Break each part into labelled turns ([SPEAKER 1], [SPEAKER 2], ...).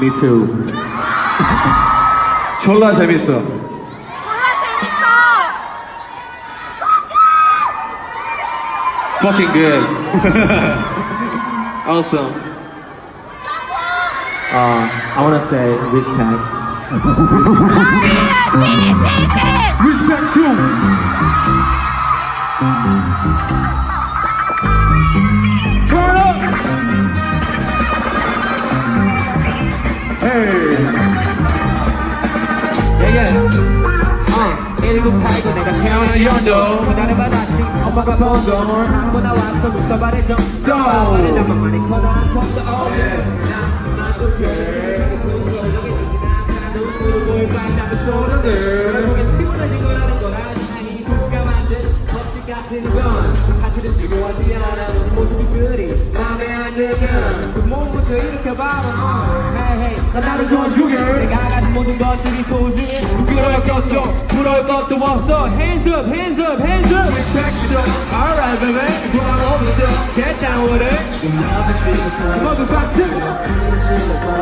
[SPEAKER 1] Me too. 졸라 재밌어.
[SPEAKER 2] 졸라 재밌어.
[SPEAKER 1] Fucking good. awesome.
[SPEAKER 3] Uh, I wanna say respect.
[SPEAKER 1] Respect you. Turn up.
[SPEAKER 3] 향하는 연도 기다려봐 다시 엄마가 번돈 하고 나왔어 무서 말해줘 고! 나만 말이 커다란 손도 건 사실은 지루하지 않아 모습이 그리 맘에 안 들면 그 몸부터 일으켜봐 Hey hey 나 나를 좋아 죽여 예. 모든 것들이 소중해 부끄러울 것도 부러울 것도 없어 Hands up, hands up, hands up Respect yourself Alright baby 돌아오고 있어 Get down with it 먹을 박트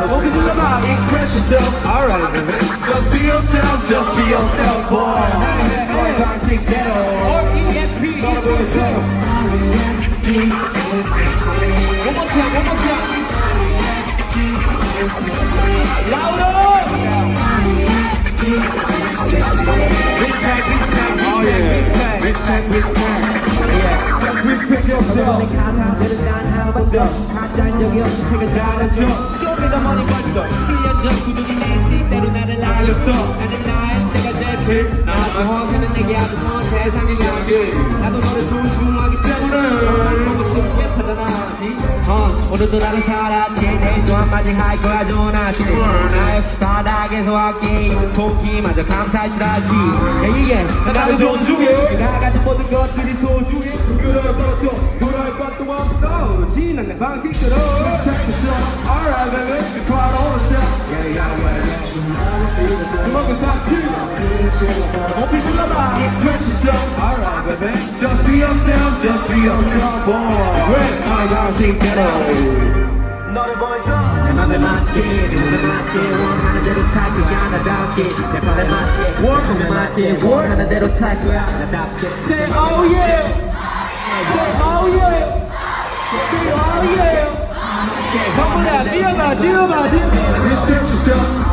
[SPEAKER 3] 목이 질러봐 Express yourself Alright baby Just be yourself, just be yourself boy Hey, hey, hey 방식대로 R-E-S-P 너를 보여줘 One more time, one more time Louder! Respect, respect.
[SPEAKER 1] Yeah.
[SPEAKER 3] Just respect yourself. 가짜인 적이 없어 책을 잘해줘. Show me 벌써 7년 전 구독이 내 시대로 나를 알렸어. 나는 나의 내가 제일 필. 나도 허세는 내게 아주 먼 세상의 이야기. 나도 너를 존중하기 때문에 보고 싶게. 어, 오늘도 나는 살았지. 한마디 할 거야 전하지. 나의 바닥에서 할게. 알지. Yeah, yeah. 나를 존중해. 내가 가진 모든 것들이 소중해. 부끄러울 것도 부러울 것도 없어. 지난 내 방식대로. Alright, baby. Try it on yourself. Yeah, yeah, yeah. 주먹은 깍지. 높이 질러봐. Express yourself. Alright, baby.
[SPEAKER 1] Just be yourself, just be yourself, boy.
[SPEAKER 3] 왜? 나의 방식대로. 너를 보여줘 내 맘에 맞게 내 몸에 맞게 원하는 대로 살 거야 나답게 내 발에 맞게 원하는 맞게 원하는 대로 탈 거야 나답게 Say oh yeah Say oh yeah Say oh yeah 정문아 뛰어봐 뛰어봐 뛰어봐
[SPEAKER 1] Respect yourself.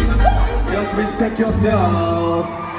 [SPEAKER 3] Respect yourself.